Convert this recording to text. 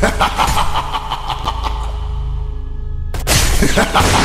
Ha ha ha!